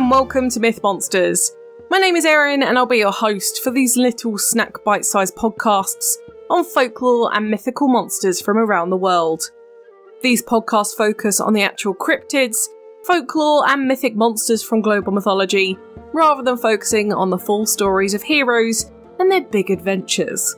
And welcome to Myth Monsters. My name is Erin, and I'll be your host for these little snack bite sized podcasts on folklore and mythical monsters from around the world. These podcasts focus on the actual cryptids, folklore, and mythic monsters from global mythology, rather than focusing on the full stories of heroes and their big adventures.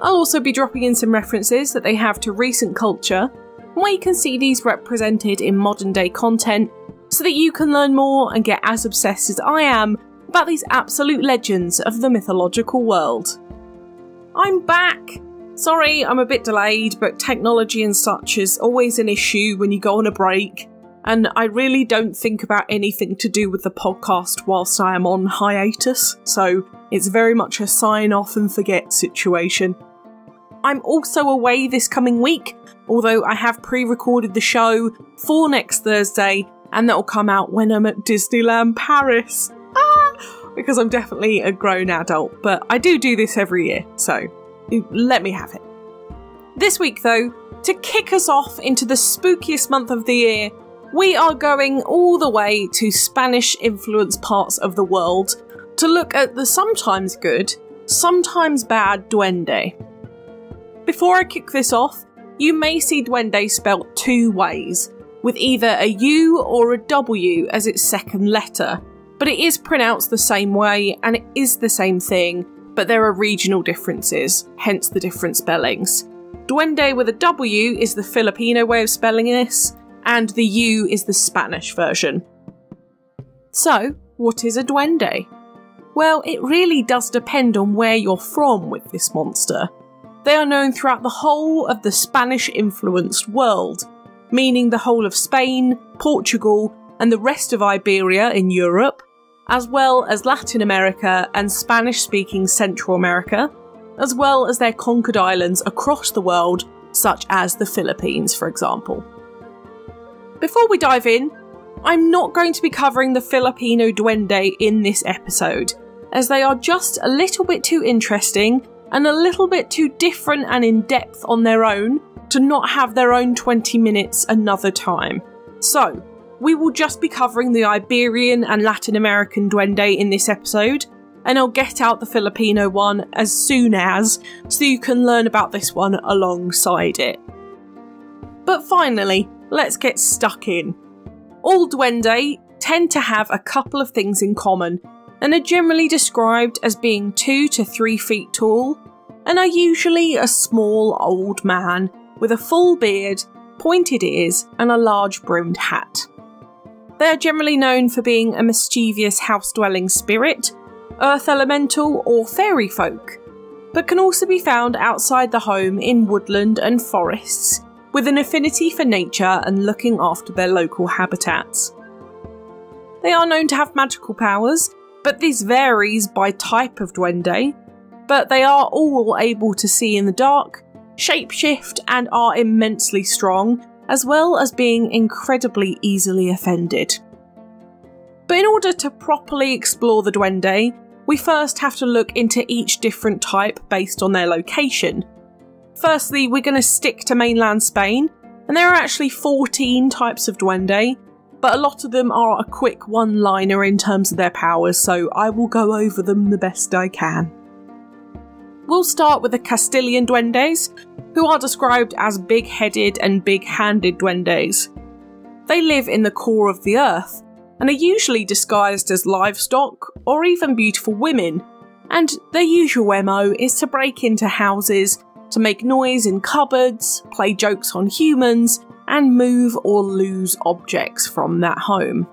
I'll also be dropping in some references that they have to recent culture, where you can see these represented in modern day content so that you can learn more and get as obsessed as I am about these absolute legends of the mythological world. I'm back! Sorry, I'm a bit delayed, but technology and such is always an issue when you go on a break, and I really don't think about anything to do with the podcast whilst I am on hiatus, so it's very much a sign off and forget situation. I'm also away this coming week, although I have pre recorded the show for next Thursday and that'll come out when I'm at Disneyland Paris. Ah, because I'm definitely a grown adult, but I do do this every year, so let me have it. This week, though, to kick us off into the spookiest month of the year, we are going all the way to Spanish influenced parts of the world to look at the sometimes good, sometimes bad duende. Before I kick this off, you may see duende spelt two ways, with either a U or a W as its second letter, but it is pronounced the same way and it is the same thing, but there are regional differences, hence the different spellings. Duende with a W is the Filipino way of spelling this, and the U is the Spanish version. So, what is a duende? Well, it really does depend on where you're from with this monster. They are known throughout the whole of the Spanish influenced world, meaning the whole of Spain, Portugal, and the rest of Iberia in Europe, as well as Latin America and Spanish speaking Central America, as well as their conquered islands across the world, such as the Philippines, for example. Before we dive in, I'm not going to be covering the Filipino Duende in this episode, as they are just a little bit too interesting and a little bit too different and in depth on their own to not have their own 20 minutes another time. So, we will just be covering the Iberian and Latin American duende in this episode, and I'll get out the Filipino one as soon as, so you can learn about this one alongside it. But finally, let's get stuck in. All duende tend to have a couple of things in common, and are generally described as being two to three feet tall, and are usually a small old man with a full beard, pointed ears, and a large brimmed hat. They are generally known for being a mischievous house dwelling spirit, earth elemental, or fairy folk, but can also be found outside the home in woodland and forests, with an affinity for nature and looking after their local habitats. They are known to have magical powers, but this varies by type of duende, but they are all able to see in the dark, shapeshift, and are immensely strong, as well as being incredibly easily offended. But in order to properly explore the Duende, we first have to look into each different type based on their location. Firstly, we're going to stick to mainland Spain, and there are actually 14 types of Duende, but a lot of them are a quick one liner in terms of their powers, so I will go over them the best I can. We'll start with the Castilian duendes, who are described as big headed and big handed duendes. They live in the core of the earth and are usually disguised as livestock or even beautiful women, and their usual MO is to break into houses, to make noise in cupboards, play jokes on humans, and move or lose objects from that home.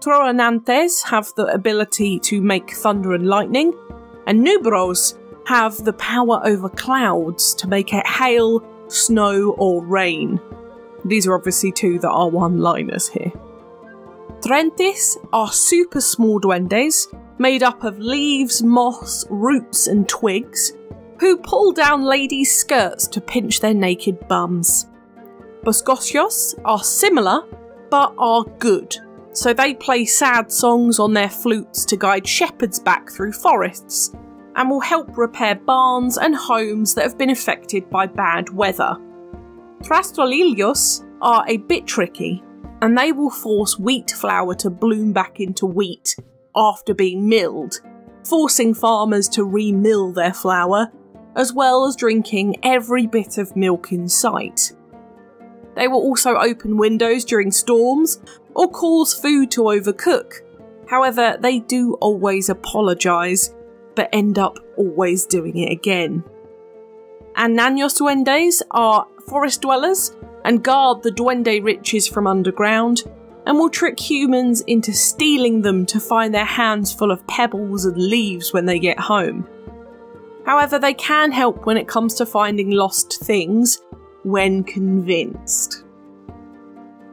Troyanantes have the ability to make thunder and lightning, and Nuberos have the power over clouds to make it hail, snow, or rain. These are obviously two that are one liners here. Trentes are super small duendes made up of leaves, moss, roots, and twigs who pull down ladies' skirts to pinch their naked bums. Boscosios are similar but are good, so they play sad songs on their flutes to guide shepherds back through forests and will help repair barns and homes that have been affected by bad weather. Trastrolillos are a bit tricky, and they will force wheat flour to bloom back into wheat after being milled, forcing farmers to re-mill their flour, as well as drinking every bit of milk in sight. They will also open windows during storms or cause food to overcook. However, they do always apologise, but end up always doing it again. And Nanos Duendes are forest dwellers and guard the Duende riches from underground, and will trick humans into stealing them to find their hands full of pebbles and leaves when they get home. However, they can help when it comes to finding lost things, when convinced.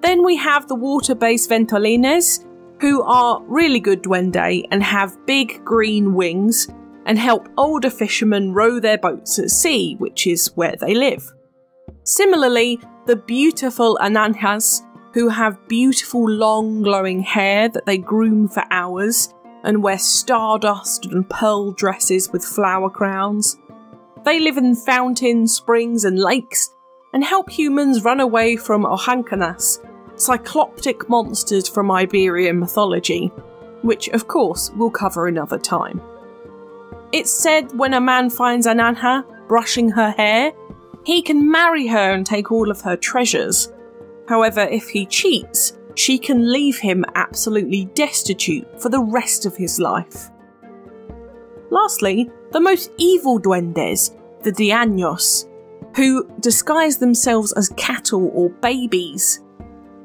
Then we have the water based Ventolines, who are really good duende and have big green wings and help older fishermen row their boats at sea, which is where they live. Similarly, the beautiful Anjanas, who have beautiful long glowing hair that they groom for hours and wear stardust and pearl dresses with flower crowns. They live in fountains, springs, and lakes and help humans run away from Ojáncanas, cycloptic monsters from Iberian mythology, which of course we'll cover another time. It's said when a man finds Anjana brushing her hair, he can marry her and take all of her treasures. However, if he cheats, she can leave him absolutely destitute for the rest of his life. Lastly, the most evil duendes, the Diaños, who disguise themselves as cattle or babies.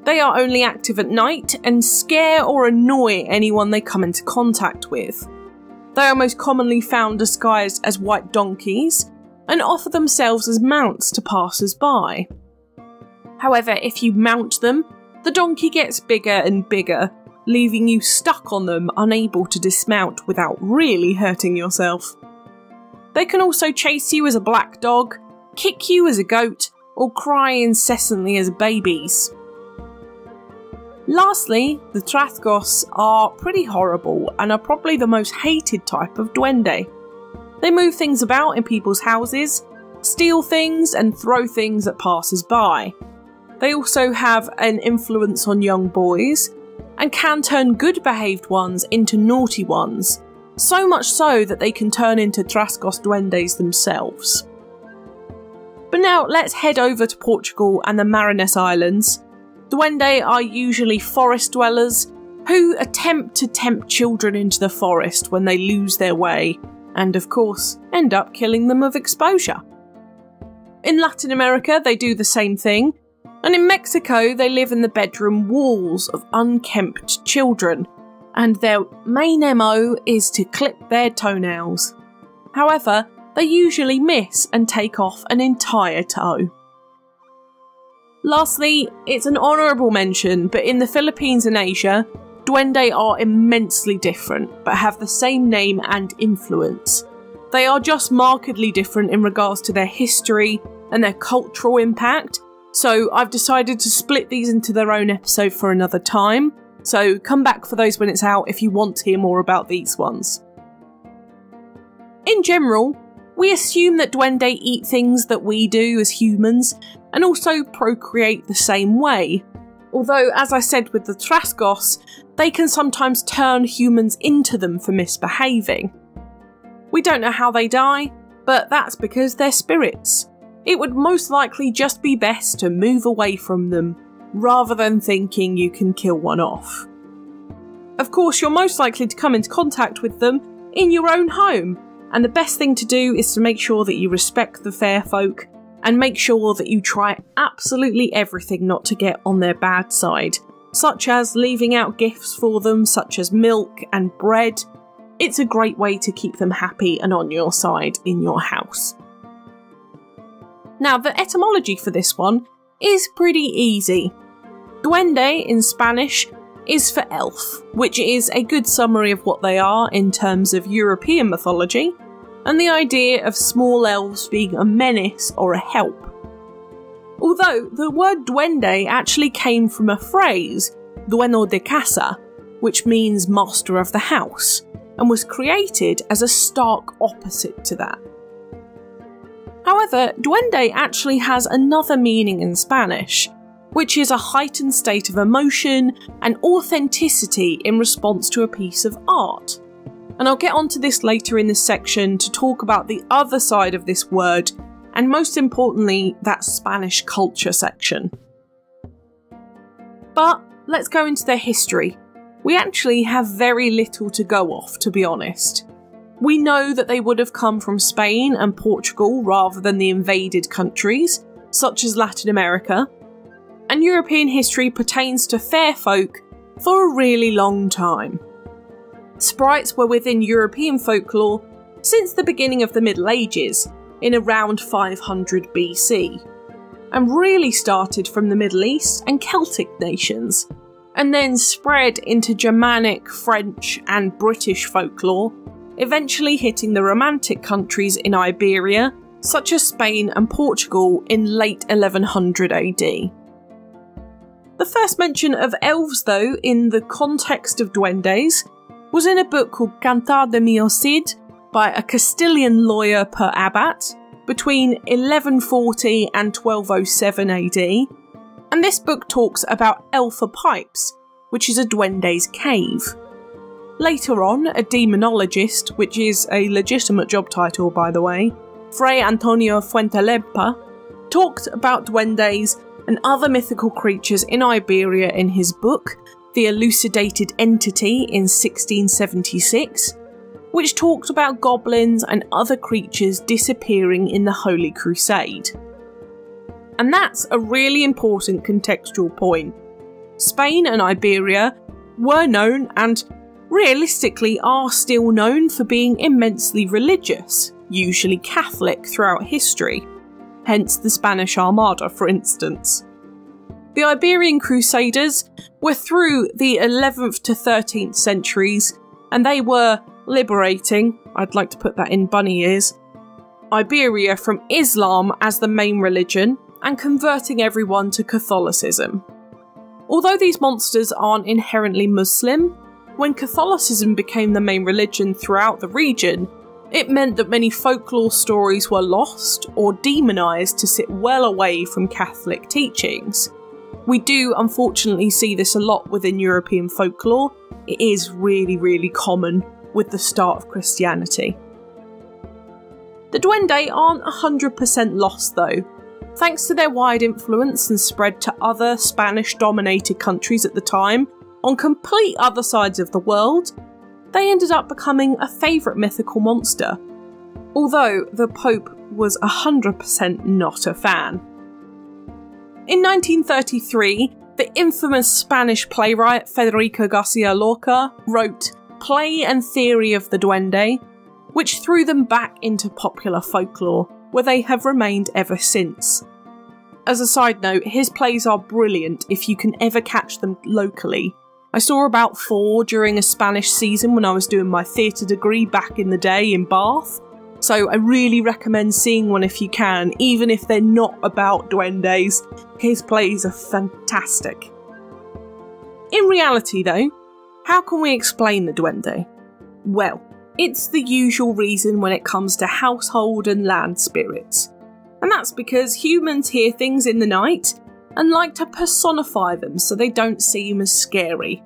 They are only active at night and scare or annoy anyone they come into contact with. They are most commonly found disguised as white donkeys and offer themselves as mounts to passers by. However, if you mount them, the donkey gets bigger and bigger, leaving you stuck on them, unable to dismount without really hurting yourself. They can also chase you as a black dog, kick you as a goat, or cry incessantly as babies. Lastly, the Trasgos are pretty horrible and are probably the most hated type of duende. They move things about in people's houses, steal things, and throw things at passers by. They also have an influence on young boys and can turn good behaved ones into naughty ones, so much so that they can turn into Trasgos duendes themselves. But now let's head over to Portugal and the Mariana Islands Duende are usually forest dwellers who attempt to tempt children into the forest when they lose their way, and of course, end up killing them of exposure. In Latin America, they do the same thing, and in Mexico, they live in the bedroom walls of unkempt children, and their main MO is to clip their toenails. However, they usually miss and take off an entire toe. Lastly, it's an honourable mention, but in the Philippines and Asia, Duende are immensely different, but have the same name and influence. They are just markedly different in regards to their history and their cultural impact, so I've decided to split these into their own episode for another time. So come back for those when it's out if you want to hear more about these ones. In general, we assume that Duende eat things that we do as humans, and also procreate the same way. Although, as I said with the Trasgos, they can sometimes turn humans into them for misbehaving. We don't know how they die, but that's because they're spirits. It would most likely just be best to move away from them, rather than thinking you can kill one off. Of course, you're most likely to come into contact with them in your own home, and the best thing to do is to make sure that you respect the fair folk and make sure that you try absolutely everything not to get on their bad side, such as leaving out gifts for them, such as milk and bread. It's a great way to keep them happy and on your side in your house. Now, the etymology for this one is pretty easy. Duende in Spanish is for elf, which is a good summary of what they are in terms of European mythology, and the idea of small elves being a menace or a help. Although the word duende actually came from a phrase, dueño de casa, which means master of the house, and was created as a stark opposite to that. However, duende actually has another meaning in Spanish, which is a heightened state of emotion and authenticity in response to a piece of art. And I'll get onto this later in this section to talk about the other side of this word, and most importantly, that Spanish culture section. But let's go into their history. We actually have very little to go off, to be honest. We know that they would have come from Spain and Portugal rather than the invaded countries, such as Latin America, and European history pertains to fair folk for a really long time. Sprites were within European folklore since the beginning of the Middle Ages, in around 500 BC, and really started from the Middle East and Celtic nations, and then spread into Germanic, French, and British folklore, eventually hitting the Romantic countries in Iberia, such as Spain and Portugal, in late 1100 AD. The first mention of elves, though, in the context of duendes, was in a book called Cantar de Mio Cid by a Castilian lawyer per abbat between 1140 and 1207 AD, and this book talks about Elfa Pipes, which is a duende's cave. Later on, a demonologist, which is a legitimate job title by the way, Fray Antonio Fuentelapeña, talked about duendes and other mythical creatures in Iberia in his book, The Elucidated Entity, in 1676, which talked about goblins and other creatures disappearing in the Holy Crusade. And that's a really important contextual point. Spain and Iberia were known and realistically are still known for being immensely religious, usually Catholic throughout history, hence the Spanish Armada, for instance. The Iberian Crusaders were through the 11th to 13th centuries, and they were liberating, I'd like to put that in bunny ears, Iberia from Islam as the main religion and converting everyone to Catholicism. Although these monsters aren't inherently Muslim, when Catholicism became the main religion throughout the region, it meant that many folklore stories were lost or demonised to sit well away from Catholic teachings. We do unfortunately see this a lot within European folklore. It is really, really common with the start of Christianity. The Duende aren't 100% lost though. Thanks to their wide influence and spread to other Spanish dominated countries at the time, on complete other sides of the world, they ended up becoming a favourite mythical monster. Although the Pope was 100% not a fan. In 1933, the infamous Spanish playwright Federico Garcia Lorca wrote Play and Theory of the Duende, which threw them back into popular folklore, where they have remained ever since. As a side note, his plays are brilliant if you can ever catch them locally. I saw about four during a Spanish season when I was doing my theatre degree back in the day in Bath, so I really recommend seeing one if you can, even if they're not about duendes. His plays are fantastic. In reality, though, how can we explain the duende? Well, it's the usual reason when it comes to household and land spirits. And that's because humans hear things in the night and like to personify them so they don't seem as scary.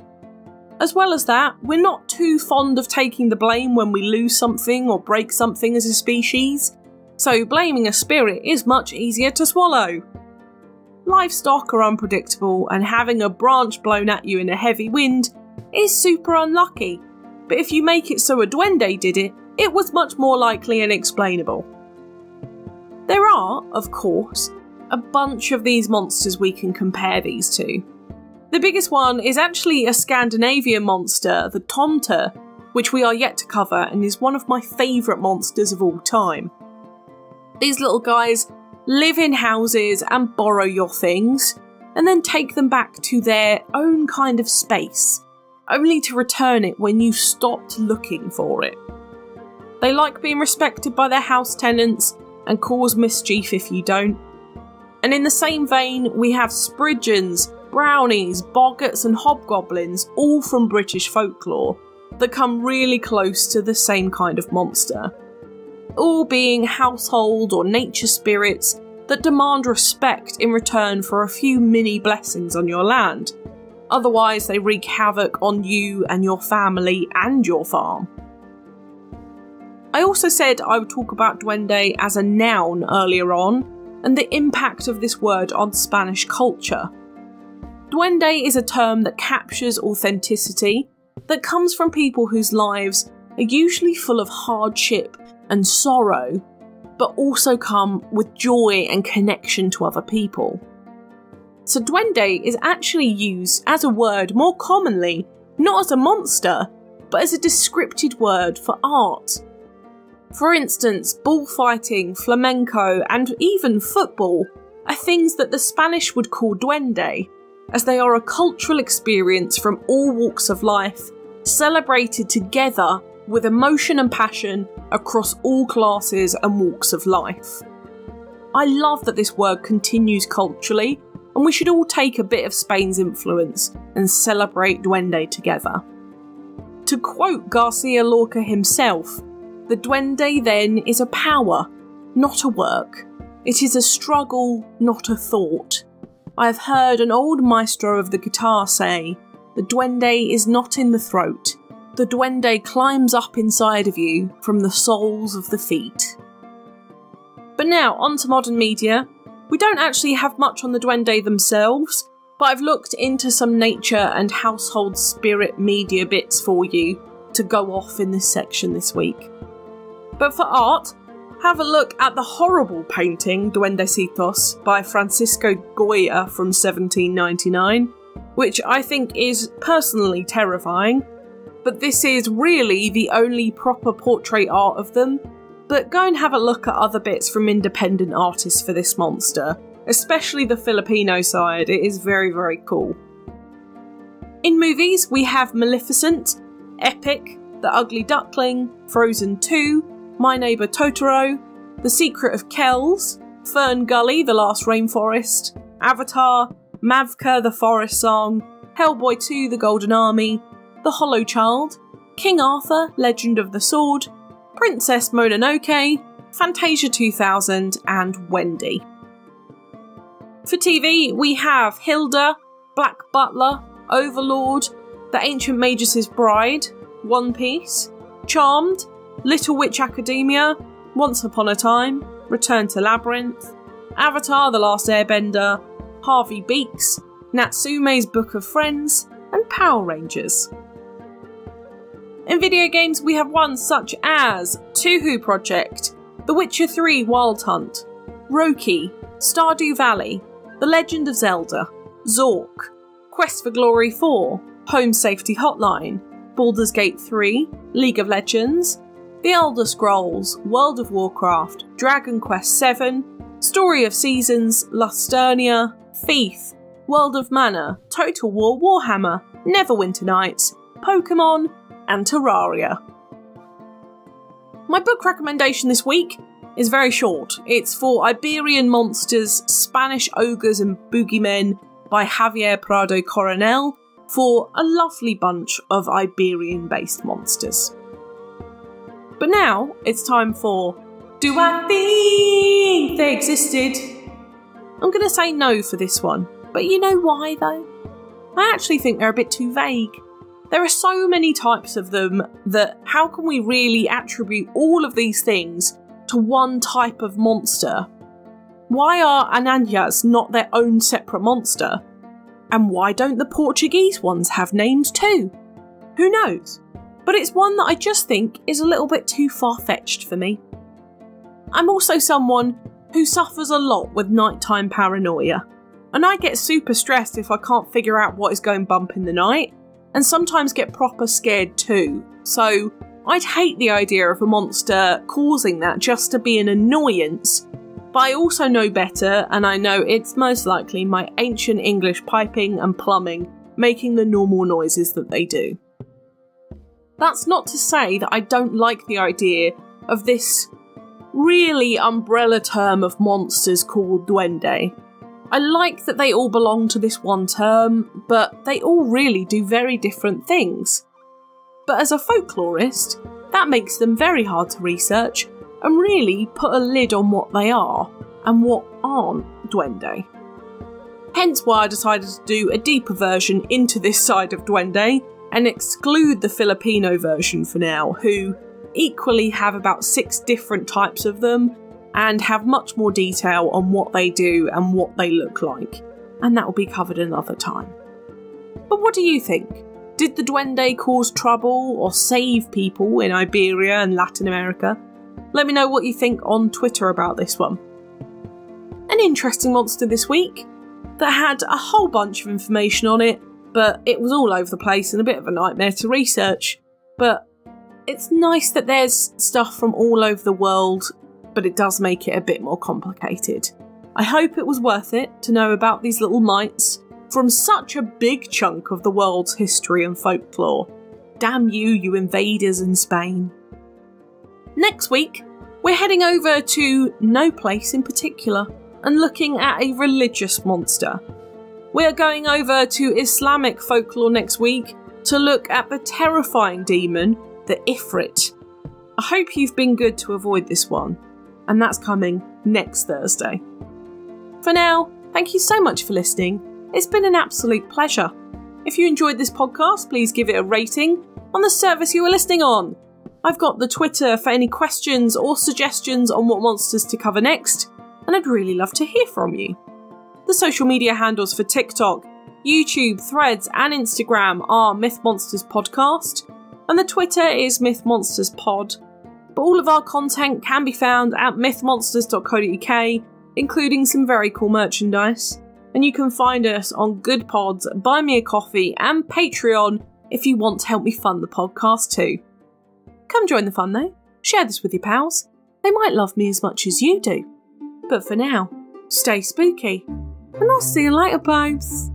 As well as that, we're not too fond of taking the blame when we lose something or break something as a species, so blaming a spirit is much easier to swallow. Livestock are unpredictable, and having a branch blown at you in a heavy wind is super unlucky, but if you make it so a duende did it, it was much more likely and explainable. There are, of course, a bunch of these monsters we can compare these to. The biggest one is actually a Scandinavian monster, the Tomte, which we are yet to cover and is one of my favourite monsters of all time. These little guys live in houses and borrow your things, and then take them back to their own kind of space only to return it when you've stopped looking for it. They like being respected by their house tenants and cause mischief if you don't. And in the same vein, we have Spriggans, brownies, boggarts, and hobgoblins, all from British folklore, that come really close to the same kind of monster. All being household or nature spirits that demand respect in return for a few mini blessings on your land. Otherwise, they wreak havoc on you and your family and your farm. I also said I would talk about duende as a noun earlier on, and the impact of this word on Spanish culture. Duende is a term that captures authenticity that comes from people whose lives are usually full of hardship and sorrow, but also come with joy and connection to other people. So, duende is actually used as a word more commonly, not as a monster, but as a descriptive word for art. For instance, bullfighting, flamenco, and even football are things that the Spanish would call duende, as they are a cultural experience from all walks of life, celebrated together with emotion and passion across all classes and walks of life. I love that this word continues culturally and we should all take a bit of Spain's influence and celebrate Duende together. To quote Garcia Lorca himself, the Duende then is a power, not a work. It is a struggle, not a thought. I have heard an old maestro of the guitar say, the Duende is not in the throat. The Duende climbs up inside of you from the soles of the feet. But now, on to modern media, we don't actually have much on the Duende themselves, but I've looked into some nature and household spirit media bits for you to go off in this section this week. But for art, have a look at the horrible painting Duendecitos by Francisco Goya from 1799, which I think is personally terrifying, but this is really the only proper portrait art of them but go and have a look at other bits from independent artists for this monster, especially the Filipino side, it is very, very cool. In movies, we have Maleficent, Epic, The Ugly Duckling, Frozen 2, My Neighbour Totoro, The Secret of Kells, Fern Gully, The Last Rainforest, Avatar, Mavka, The Forest Song, Hellboy 2, The Golden Army, The Hollow Child, King Arthur, Legend of the Sword, Princess Mononoke, Fantasia 2000, and Wendy. For TV, we have Hilda, Black Butler, Overlord, The Ancient Magus's Bride, One Piece, Charmed, Little Witch Academia, Once Upon a Time, Return to Labyrinth, Avatar The Last Airbender, Harvey Beaks, Natsume's Book of Friends, and Power Rangers. In video games, we have ones such as Touhou Project, The Witcher 3 Wild Hunt, Roki, Stardew Valley, The Legend of Zelda, Zork, Quest for Glory 4, Home Safety Hotline, Baldur's Gate 3, League of Legends, The Elder Scrolls, World of Warcraft, Dragon Quest VII, Story of Seasons, Lusternia, Thief, World of Mana, Total War Warhammer, Neverwinter Nights, Pokemon, and Terraria. My book recommendation this week is very short. It's for Iberian Monsters, Spanish Ogres and Boogeymen by Javier Prado Coronel for a lovely bunch of Iberian based monsters. But now it's time for Do I Think They Existed? I'm going to say no for this one, but you know why though? I actually think they're a bit too vague. There are so many types of them that how can we really attribute all of these things to one type of monster? Why are Anjanas not their own separate monster? And why don't the Portuguese ones have names too? Who knows? But it's one that I just think is a little bit too far fetched for me. I'm also someone who suffers a lot with nighttime paranoia, and I get super stressed if I can't figure out what is going bump in the night, and sometimes get proper scared too. So I'd hate the idea of a monster causing that just to be an annoyance. But I also know better, and I know it's most likely my ancient English piping and plumbing making the normal noises that they do. That's not to say that I don't like the idea of this really umbrella term of monsters called duende. I like that they all belong to this one term, but they all really do very different things. But as a folklorist, that makes them very hard to research and really put a lid on what they are. and what aren't Duende. Hence why I decided to do a deeper version into this side of Duende and exclude the Filipino version for now, who equally have about six different types of them and have much more detail on what they do and what they look like. And that will be covered another time. But what do you think? Did the Duende cause trouble or save people in Iberia and Latin America? Let me know what you think on Twitter about this one. An interesting monster this week that had a whole bunch of information on it, but it was all over the place and a bit of a nightmare to research. But it's nice that there's stuff from all over the world, but it does make it a bit more complicated. I hope it was worth it to know about these little mites from such a big chunk of the world's history and folklore. Damn you, you invaders in Spain. Next week, we're heading over to no place in particular and looking at a religious monster. We're going over to Islamic folklore next week to look at the terrifying demon, the Ifrit. I hope you've been good to avoid this one, and that's coming next Thursday. For now, thank you so much for listening. It's been an absolute pleasure. If you enjoyed this podcast, please give it a rating on the service you are listening on. I've got the Twitter for any questions or suggestions on what monsters to cover next, and I'd really love to hear from you. The social media handles for TikTok, YouTube, Threads, and Instagram are Myth Monsters Podcast, and the Twitter is Myth Monsters Pod. But all of our content can be found at mythmonsters.co.uk, including some very cool merchandise. And you can find us on Good Pods, Buy Me a Coffee, and Patreon if you want to help me fund the podcast too. Come join the fun though. Share this with your pals. They might love me as much as you do. But for now, stay spooky, and I'll see you later, babes.